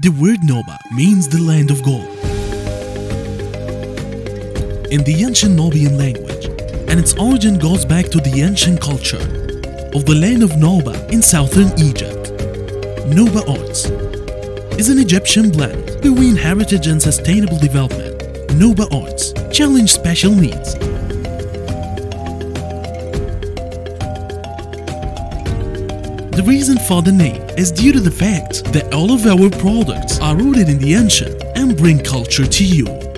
The word Nuba means the land of gold. In the ancient Nubian language, and its origin goes back to the ancient culture of the land of Nuba in southern Egypt. Nuba Arts is an Egyptian blend between heritage and sustainable development. Nuba Arts challenge special needs. The reason for the name is due to the fact that all of our products are rooted in the ancient and bring culture to you.